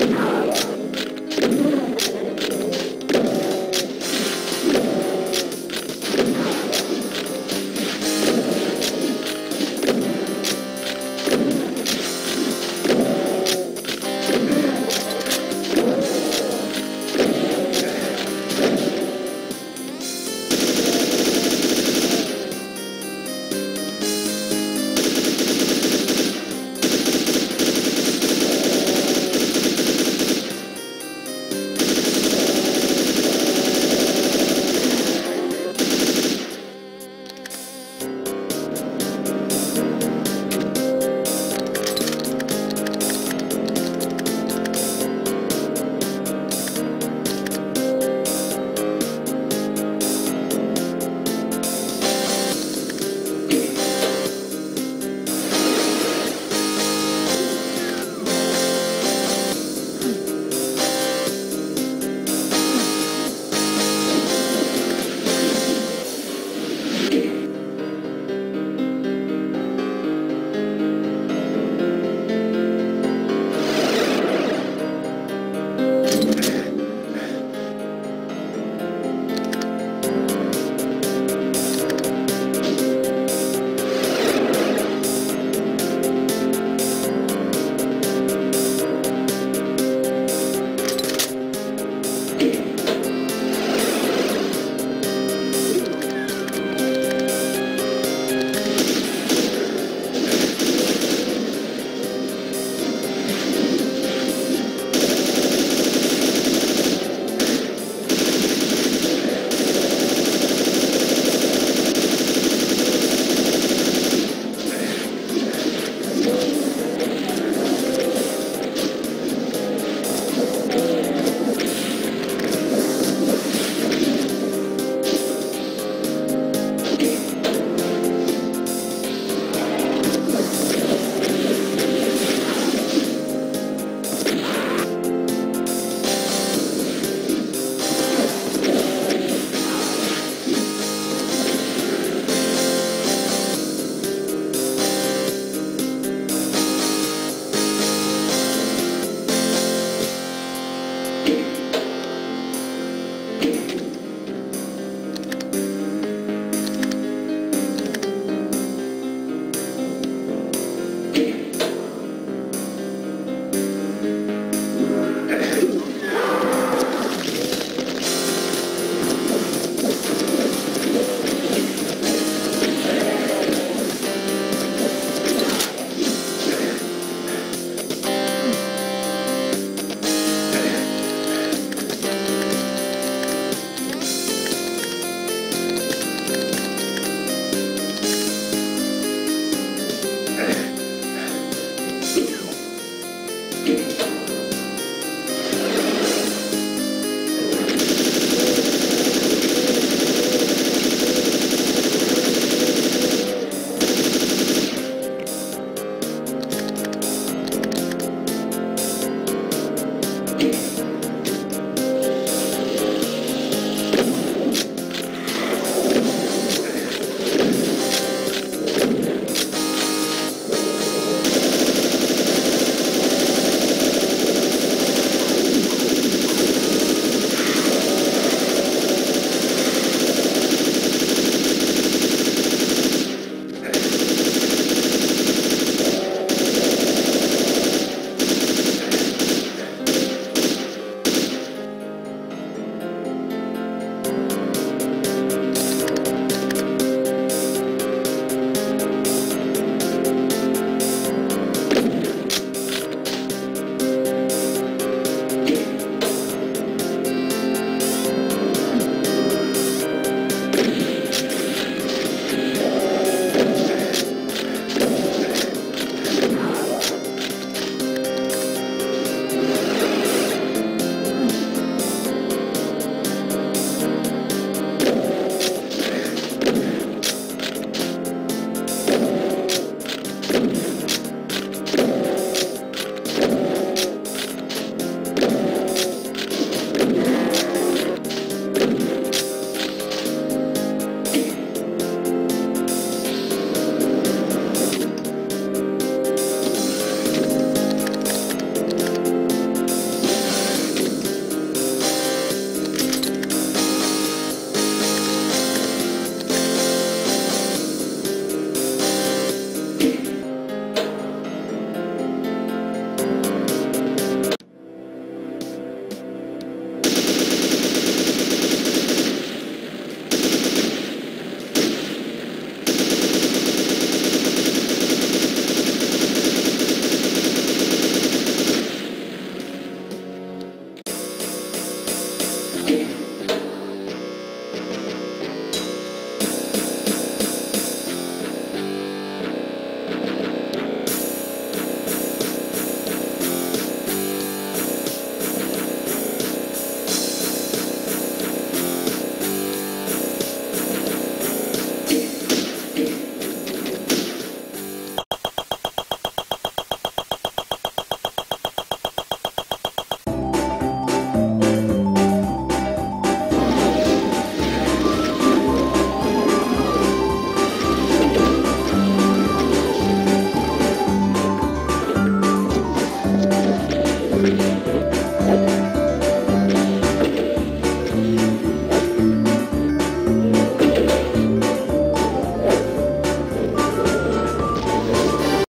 you